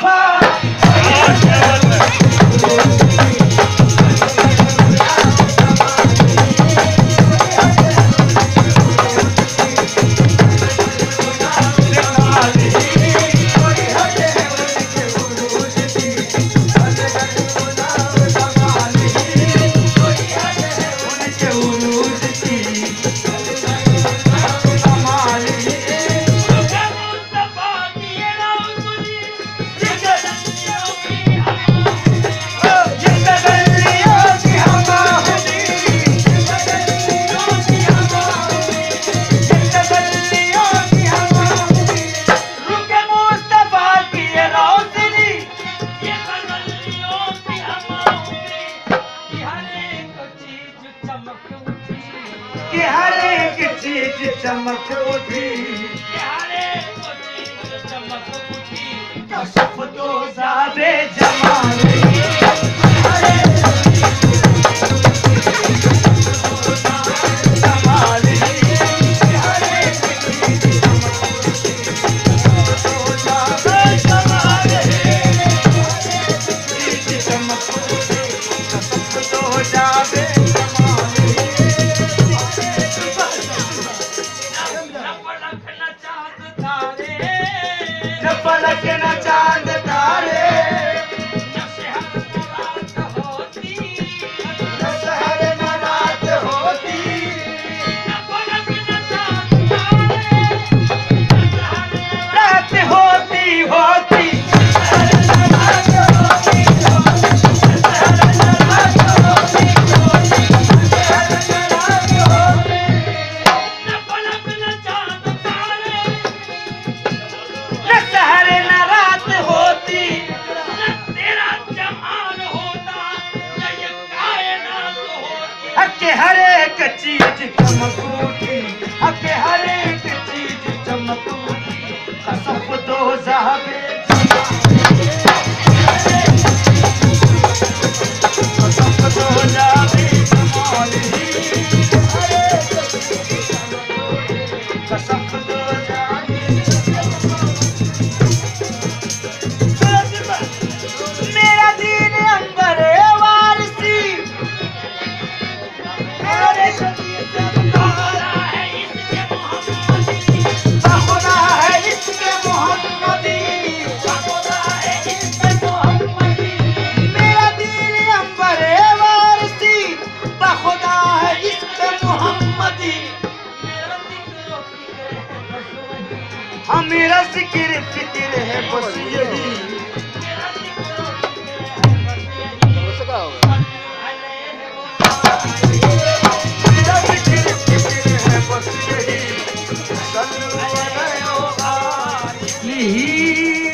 Papa. कि हर एक चीज़ चमक उठी। качи, я тебя могу. हाँ मेरा ज़िक्र फ़िक्र है बस यही मेरा ज़िक्र फ़िक्र है बस यही